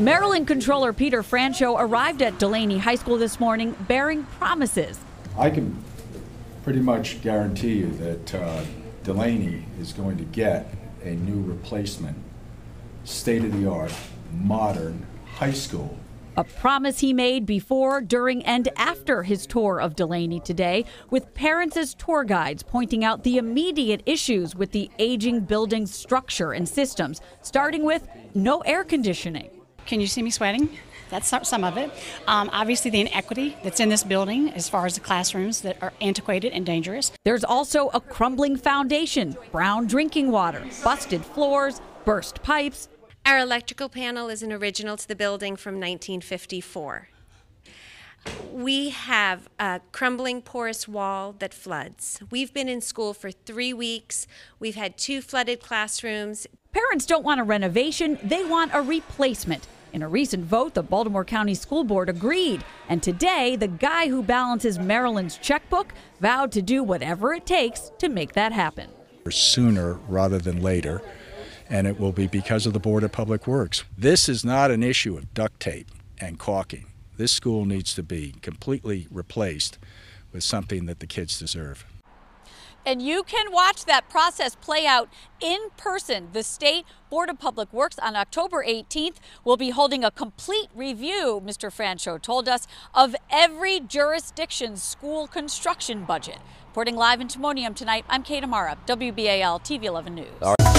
Maryland Comptroller Peter Franchot arrived at Dulaney High School this morning bearing promises. I can pretty much guarantee you that uh, Dulaney is going to get a new replacement, state of the art, modern high school. A promise he made before, during, and after his tour of Dulaney today, with parents as tour guides pointing out the immediate issues with the aging building's structure and systems, starting with no air conditioning. Can you see me sweating? That's some of it. Um, obviously, the inequity that's in this building as far as the classrooms that are antiquated and dangerous. There's also a crumbling foundation, brown drinking water, busted floors, burst pipes. Our electrical panel is an original to the building from 1954. We have a crumbling porous wall that floods. We've been in school for three weeks. We've had two flooded classrooms. Parents don't want a renovation, they want a replacement. In a recent vote, the Baltimore County School Board agreed. And today, the guy who balances Maryland's checkbook vowed to do whatever it takes to make that happen. Sooner rather than later, and it will be because of the Board of Public Works. This is not an issue of duct tape and caulking. This school needs to be completely replaced with something that the kids deserve. And you can watch that process play out in person. The State Board of Public Works on October 18th will be holding a complete review, Mr. Franchot told us, of every jurisdiction's school construction budget. Reporting live in Timonium tonight, I'm Kate Amara, WBAL TV 11 News.